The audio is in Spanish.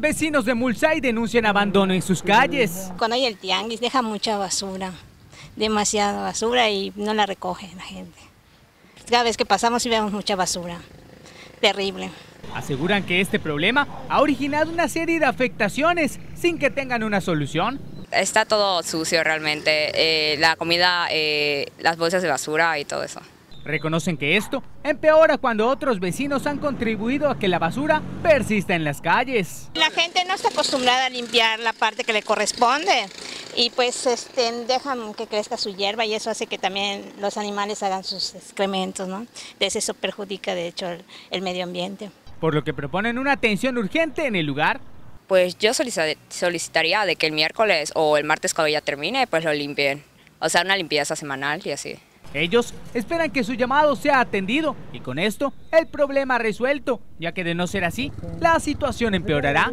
Vecinos de Mulsay denuncian abandono en sus calles. Cuando hay el tianguis deja mucha basura, demasiada basura y no la recoge la gente. Cada vez que pasamos y vemos mucha basura, terrible. Aseguran que este problema ha originado una serie de afectaciones sin que tengan una solución. Está todo sucio realmente, eh, la comida, eh, las bolsas de basura y todo eso. Reconocen que esto empeora cuando otros vecinos han contribuido a que la basura persista en las calles. La gente no está acostumbrada a limpiar la parte que le corresponde y pues este, dejan que crezca su hierba y eso hace que también los animales hagan sus excrementos, ¿no? Entonces eso perjudica de hecho el, el medio ambiente. Por lo que proponen una atención urgente en el lugar. Pues yo solicitaría de que el miércoles o el martes cuando ya termine, pues lo limpien. O sea, una limpieza semanal y así. Ellos esperan que su llamado sea atendido y con esto el problema resuelto, ya que de no ser así, la situación empeorará.